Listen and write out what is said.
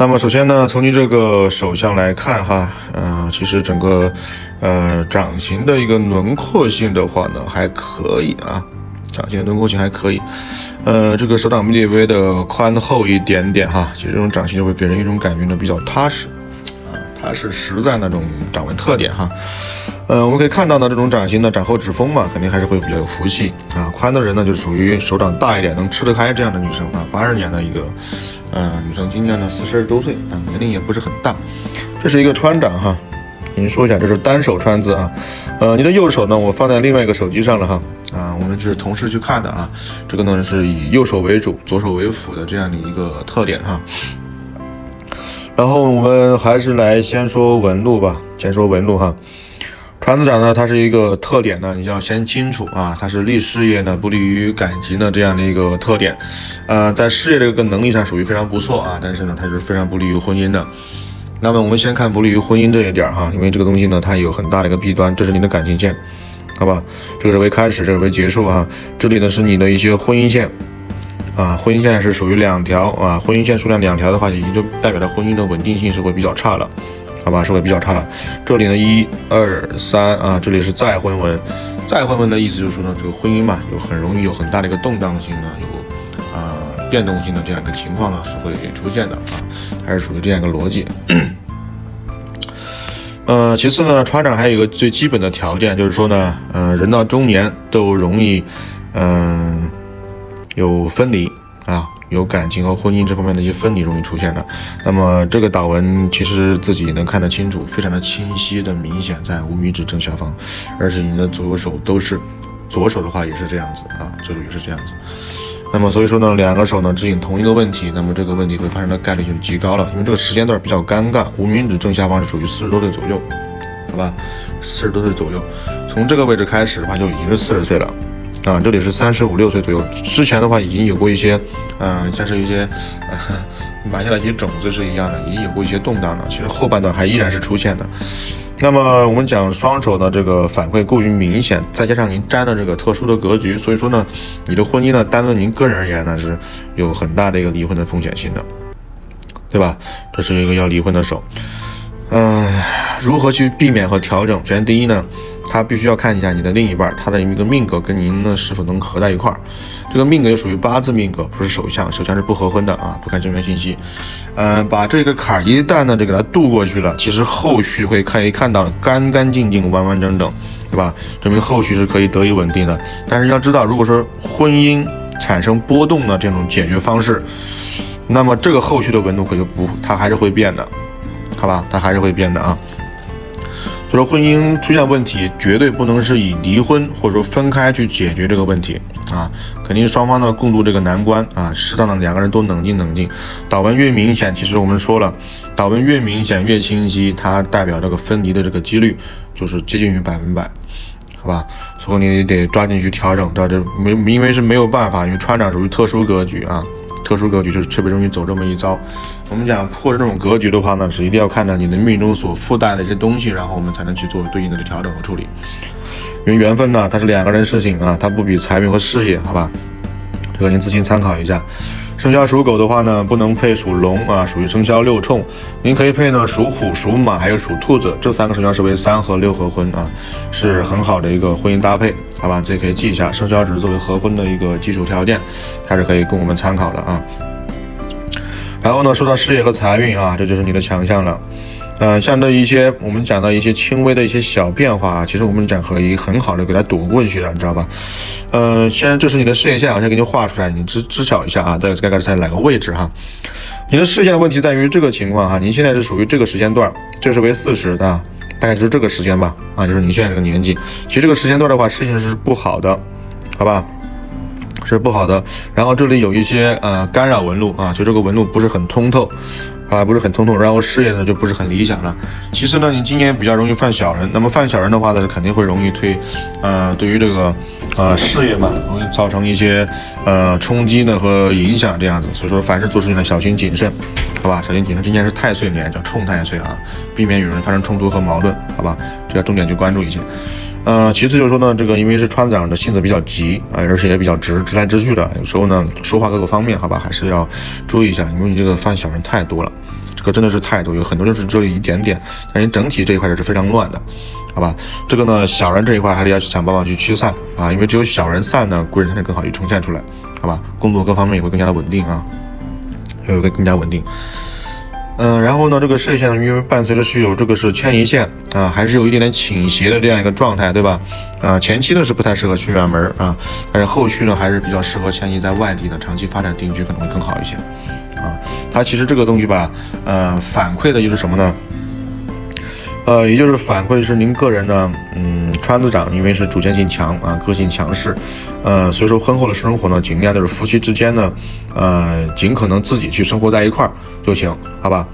那么首先呢，从您这个手相来看哈，嗯，其实整个呃掌形的一个轮廓性的话呢，还可以啊，掌形轮廓性还可以，呃，这个手掌略微的宽厚一点点哈，其实这种掌型就会给人一种感觉呢比较踏实啊，踏实实在那种掌纹特点哈，呃，我们可以看到呢，这种掌型呢，掌后指峰嘛，肯定还是会比较有福气啊，宽的人呢就属于手掌大一点，能吃得开这样的女生啊，八二年的一个。嗯，女生今年呢四十二周岁啊，年龄也不是很大。这是一个穿掌哈，您说一下，这是单手穿字啊。呃，你的右手呢，我放在另外一个手机上了哈。啊，我们是同时去看的啊。这个呢是以右手为主，左手为辅的这样的一个特点哈。然后我们还是来先说纹路吧，先说纹路哈。川字掌呢，它是一个特点呢，你要先清楚啊，它是利事业呢，不利于感情的这样的一个特点，呃，在事业这个能力上属于非常不错啊，但是呢，它是非常不利于婚姻的。那么我们先看不利于婚姻这一点哈，因为这个东西呢，它有很大的一个弊端，这是你的感情线，好吧？这个是为开始，这个为结束啊，这里呢是你的一些婚姻线啊，婚姻线是属于两条啊，婚姻线数量两条的话，也就代表着婚姻的稳定性是会比较差了。好吧，是会比较差了。这里呢，一二三啊，这里是再婚纹。再婚纹的意思就是说呢，这个婚姻嘛，有很容易有很大的一个动荡性呢，有啊变动性的这样一个情况呢，是会出现的啊，还是属于这样一个逻辑。呃，其次呢，船长还有一个最基本的条件，就是说呢，呃，人到中年都容易嗯有分离。有感情和婚姻这方面的一些分离容易出现的，那么这个导纹其实自己能看得清楚，非常的清晰的明显在无名指正下方，而且你的左右手都是，左手的话也是这样子啊，左手也是这样子。那么所以说呢，两个手呢指引同一个问题，那么这个问题会发生的概率就极高了，因为这个时间段比较尴尬，无名指正下方是属于四十多岁左右，好吧，四十多岁左右，从这个位置开始的话就已经是四十岁了。啊，这里是三十五六岁左右，之前的话已经有过一些，嗯，像是一些埋下的一些种子是一样的，已经有过一些动荡了。其实后半段还依然是出现的。那么我们讲双手的这个反馈过于明显，再加上您沾的这个特殊的格局，所以说呢，你的婚姻呢，单论您个人而言呢，是有很大的一个离婚的风险性的，对吧？这是一个要离婚的手。嗯，如何去避免和调整？首先第一呢。他必须要看一下你的另一半，他的一个命格跟您呢是否能合在一块儿。这个命格又属于八字命格，不是手相，手相是不合婚的啊，不看正面信息。嗯，把这个坎一旦呢就给他渡过去了，其实后续会可以看到干干净净、完完整整，对吧？证明后续是可以得以稳定的。但是要知道，如果说婚姻产生波动的这种解决方式，那么这个后续的温度可就不，它还是会变的，好吧？它还是会变的啊。就说婚姻出现问题，绝对不能是以离婚或者说分开去解决这个问题啊！肯定双方呢共度这个难关啊！适当的两个人都冷静冷静。导纹越明显，其实我们说了，导纹越明显越清晰，它代表这个分离的这个几率就是接近于百分百，好吧？所以你得抓紧去调整，到这没因为是没有办法，因为川长属于特殊格局啊。特殊格局就是特别容易走这么一遭。我们讲破这种格局的话呢，是一定要看到你的命中所附带的一些东西，然后我们才能去做对应的调整和处理。因为缘分呢，它是两个人事情啊，它不比财运和事业，好吧？这个您自行参考一下。生肖属狗的话呢，不能配属龙啊，属于生肖六冲。您可以配呢属虎、属马还有属兔子这三个生肖是为三合六合婚啊，是很好的一个婚姻搭配，好吧？自己可以记一下，生肖只是作为合婚的一个基础条件，它是可以供我们参考的啊。然后呢，说到事业和财运啊，这就是你的强项了。嗯，像这一些我们讲到一些轻微的一些小变化啊，其实我们讲可以很好的给它躲过去了，你知道吧？嗯，先这是你的事业线，我先给你画出来，你知知晓一下啊，在该该在哪个位置哈？你的视线的问题在于这个情况哈，您现在是属于这个时间段，这是为四十的，大概就是这个时间吧，啊，就是你现在这个年纪，其实这个时间段的话，事情是不好的，好吧？是不好的。然后这里有一些呃干扰纹路啊，就这个纹路不是很通透。啊，不是很通透，然后事业呢就不是很理想了。其实呢，你今年比较容易犯小人，那么犯小人的话呢，是肯定会容易推，呃，对于这个，呃，事业嘛，容易造成一些，呃，冲击呢和影响这样子。所以说，凡事做事情呢，小心谨慎，好吧？小心谨慎。今年是太岁年，叫冲太岁啊，避免与人发生冲突和矛盾，好吧？这要重点去关注一些。呃，其次就是说呢，这个因为是川长的性子比较急啊，而且也比较直，直来直去的，有时候呢说话各个方面，好吧，还是要注意一下，因为你这个犯小人太多了，这个真的是太多，有很多就是只有一点点，但是整体这一块也是非常乱的，好吧？这个呢，小人这一块还是要想办法去驱散啊，因为只有小人散呢，贵人才能更好去呈现出来，好吧？工作各方面也会更加的稳定啊，也会更加稳定。嗯，然后呢，这个射线呢因为伴随着是有这个是迁移线啊，还是有一点点倾斜的这样一个状态，对吧？啊，前期呢是不太适合去远门啊，但是后续呢还是比较适合迁移在外地的长期发展定居可能会更好一些啊。它其实这个东西吧，呃，反馈的就是什么呢？呃，也就是反馈是您个人呢，嗯，川子长因为是主见性强啊，个性强势，呃，所以说婚后的生活呢，尽量就是夫妻之间呢，呃，尽可能自己去生活在一块儿就行，好吧？